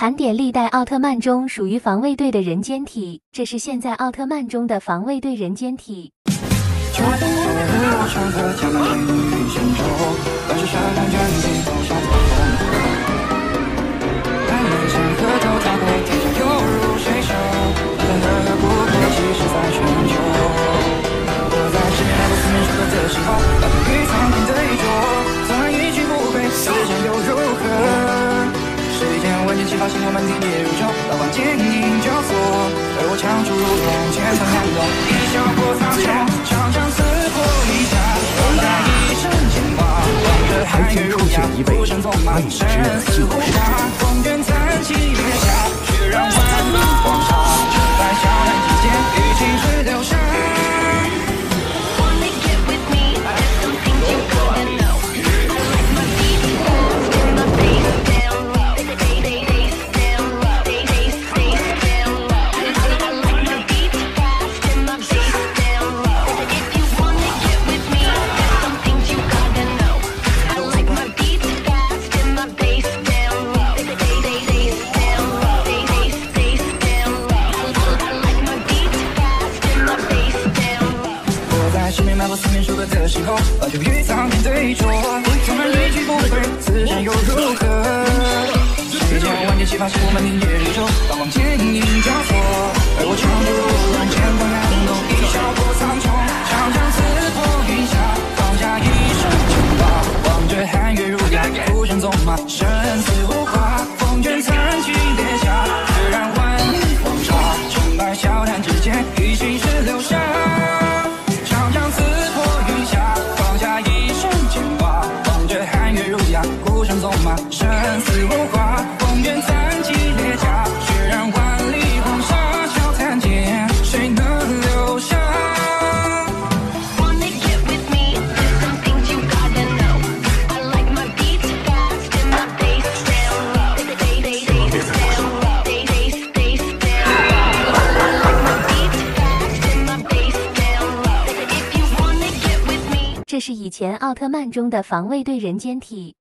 盘点历代奥特曼中属于防卫队的人间体，这是现在奥特曼中的防卫队人间体。我们顶也如旧，刀光剑影交错，而我枪出如龙，剑藏寒冬，一笑过苍穹，长枪刺破一下，放下一身牵挂，望着寒月如牙，浮生纵马，生死无法，把酒与苍天对酌，纵然一去不回，此生又如何？谁将万箭齐发，是我们明月如昼，刀光剑影交错，而我枪出如龙，剑锋寒冬，一笑过苍穹，长枪刺破云霞，放下一生牵挂，望着寒月如牙，孤身纵马，生死是以前奥特曼中的防卫队人间体。